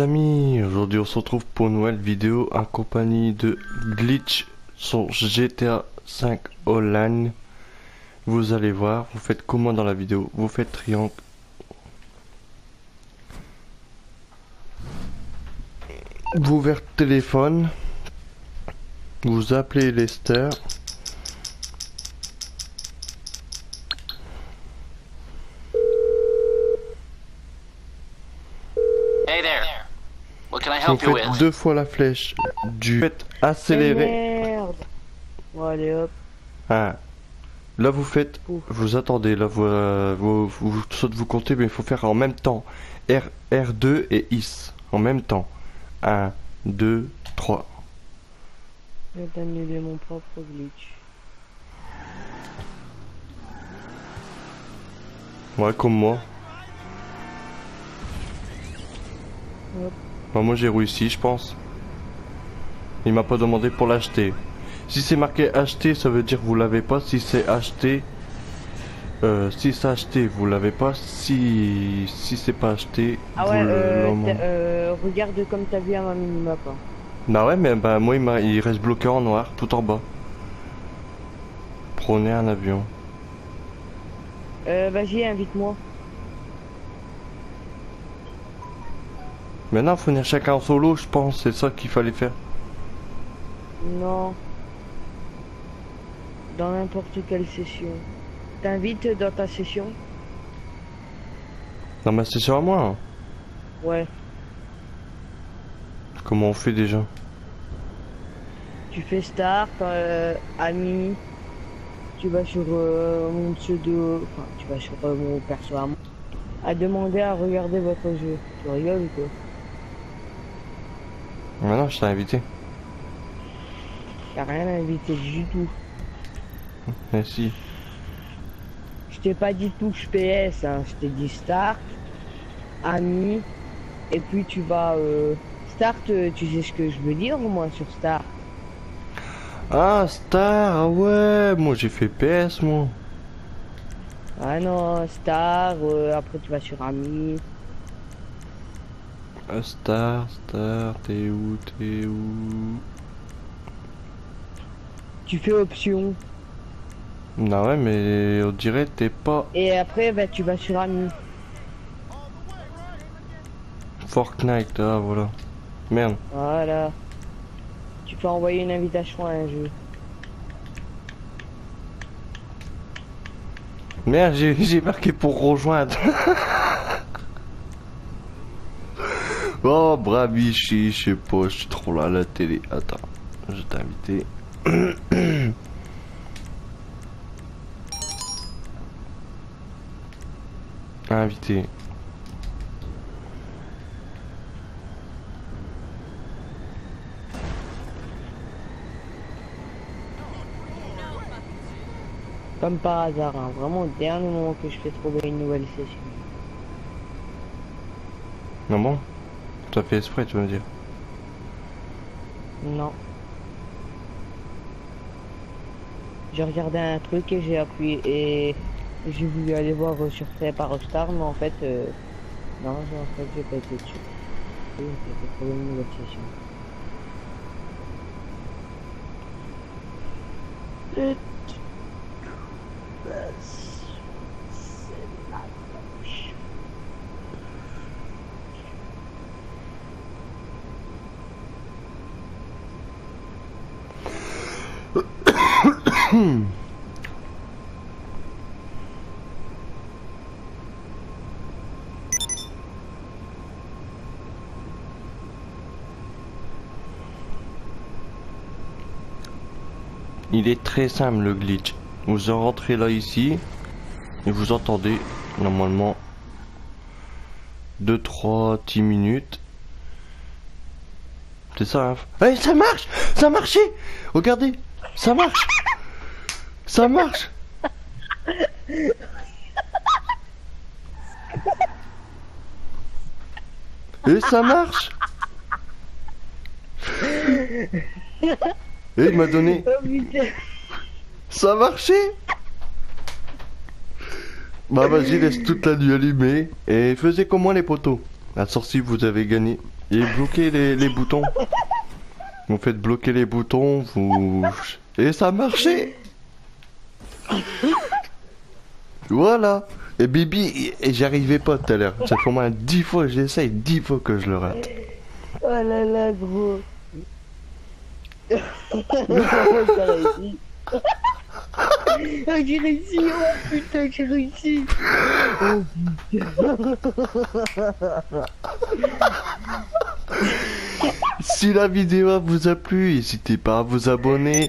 amis, aujourd'hui on se retrouve pour une nouvelle vidéo en compagnie de Glitch sur GTA 5 Online. Vous allez voir, vous faites comment dans la vidéo? Vous faites triangle. Vous ouvrez téléphone. Vous appelez Lester. Hey there. What can I Vous help you faites with? deux fois la flèche du faites accélérer. Merde Bon allez hop. Ah. Là vous faites, Ouf. vous attendez, là vous, euh, vous, vous, vous comptez, mais il faut faire en même temps. R, R2 et IS. En même temps. 1, 2, 3. Je vais annuler mon propre glitch. Ouais, comme moi. Bah, moi j'ai réussi, je pense. Il m'a pas demandé pour l'acheter. Si c'est marqué acheter, ça veut dire que vous l'avez pas. Si c'est acheté, euh, si c'est acheté, vous l'avez pas. Si si c'est pas acheté, Ah ouais, euh, euh, regarde comme t'as vu à ma minimap. Hein. Bah ouais, mais bah moi il, reste bloqué en noir, tout en bas. Prenez un avion. Euh, vas-y, invite-moi. Maintenant, faut venir chacun en solo, je pense. C'est ça qu'il fallait faire. Non. Dans n'importe quelle session. T'invites dans ta session? Non, mais c'est sur moi. hein. Ouais. Comment on fait déjà? Tu fais start, euh, ami. Tu vas sur euh, mon pseudo. Enfin, tu vas sur euh, mon perso à moi. À demander à regarder votre jeu. Tu rigoles ou quoi? Maintenant, je t'ai invité. T'as rien invité du tout. Merci. Je t'ai pas dit touche PS, hein. je t'ai dit start, ami, et puis tu vas euh, start, euh, tu sais ce que je veux dire au moins sur start. Ah, Star, ah ouais, moi j'ai fait PS, moi. Ah non, star, euh, après tu vas sur ami. Ah, Star, Star, t'es où, t'es où? Tu fais option Non, ouais, mais on dirait t'es pas et après bah, tu vas sur ami. Fortnite, ah voilà. Merde. Voilà. Tu peux envoyer une invitation à un jeu. Merde, j'ai marqué pour rejoindre. oh, bravichi, je sais pas, je suis trop là à la télé. Attends, je t'ai invité. Invité. Comme par hasard, hein. vraiment au dernier moment que je fais trouver une nouvelle session. Non bon T'as fait exprès, tu veux me dire. Non. J'ai regardé un truc et j'ai appuyé et j'ai voulu aller voir sur fait par Rockstar, mais en fait, euh, non, en fait, j'ai pas été dessus. Il est très simple le glitch. Vous en rentrez là ici et vous entendez normalement 2-3 10 minutes. C'est ça hein. Eh, ça marche! Ça a marché! Regardez! Ça marche! Ça marche! Et ça marche Et il m'a donné Oh putain ça a marché Bah vas-y, laisse toute la nuit allumée et faisez comme moi les poteaux. La sortie, vous avez gagné. Et bloquez les, les boutons. Vous faites bloquer les boutons, vous... Et ça a marché Voilà Et Bibi, et j'y arrivais pas tout à l'heure. Ça fait au moins 10 fois que j'essaye, 10 fois que je le rate. Oh là là, gros. Ah, j'ai réussi, oh putain, j'ai réussi. Oh Si la vidéo vous a plu, n'hésitez pas à vous abonner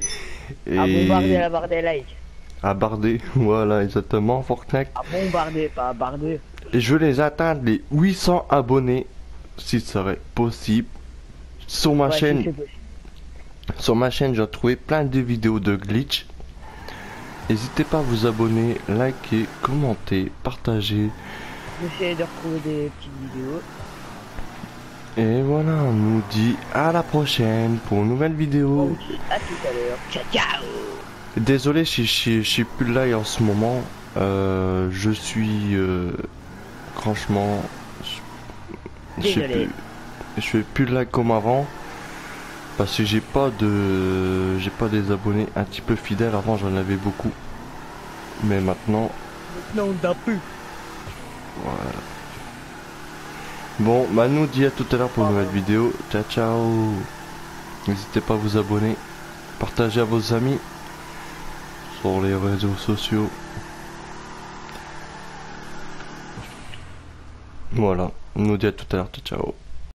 et À bombarder la barre des likes. à barder. Voilà, exactement, Fortnite. À bombarder, pas à barder. Et je veux les atteindre les 800 abonnés, si ce serait possible. Sur ma Ouais, chaîne. Sur ma chaîne, j'ai trouvé plein de vidéos de glitch. N'hésitez pas à vous abonner, liker, commenter, partager. J'essaie de retrouver des petites vidéos. Et voilà, on nous dit à la prochaine pour une nouvelle vidéo. À tout à l'heure. Ciao, ciao. Désolé si je suis plus live en ce moment. Euh, je suis euh, franchement, je, suis plus, plus de live comme avant parce que j'ai pas de, j'ai pas des abonnés un petit peu fidèles. Avant j'en avais beaucoup, mais maintenant Maintenant, on n'a plus. voilà. Bon, bah nous dit à tout à l'heure pour une nouvelle vidéo. Ciao ciao. N'hésitez pas à vous abonner, partagez à vos amis sur les réseaux sociaux. Voilà, nous dit à tout à l'heure. Ciao ciao.